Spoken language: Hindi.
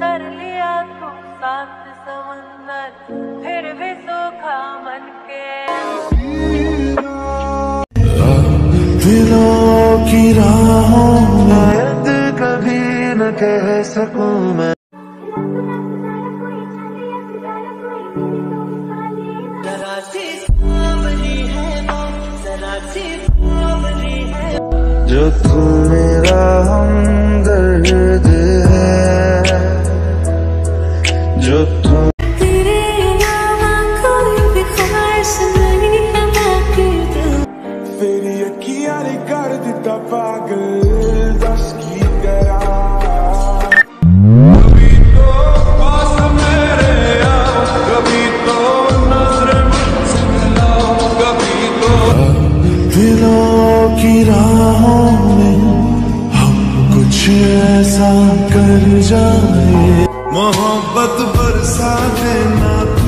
कर लिया तू साथ समंदर फिर भी सूखा मन के दिलों कभी न कह सकूँ मैं जरा सी है जरा सी ਕਰਾਂ तू मेरा पास मेरे आओ कभी तो नज़र मुझसे मिलाओ कभी तो की राहों में हम कुछ ऐसा कर जाए। मोहब्बत बरसा देना